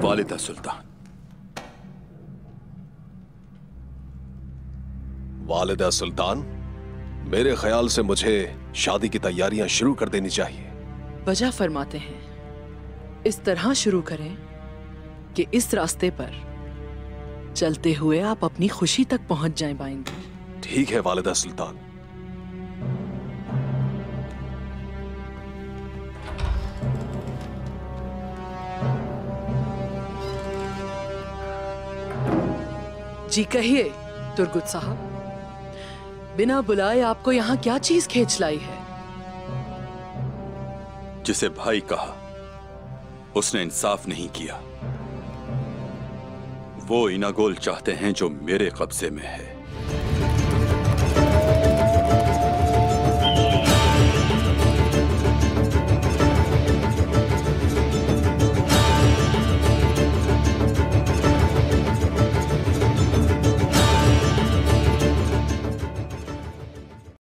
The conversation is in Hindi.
वालिदा सुल्तान। वालिदा सुल्तान मेरे ख्याल से मुझे शादी की तैयारियाँ शुरू कर देनी चाहिए। वजह फरमाते हैं इस तरह शुरू करें कि इस रास्ते पर चलते हुए आप अपनी खुशी तक पहुँच जाएँ बाइंदर। ठीक है वालिदा सुल्तान। जी कहिए तुर्गुत साहब। बिना बुलाए आपको यहाँ क्या चीज़ खेच लाई है? जिसे भाई कहा, उसने इंसाफ नहीं किया। वो इनागोल चाहते हैं जो मेरे कब्जे में है।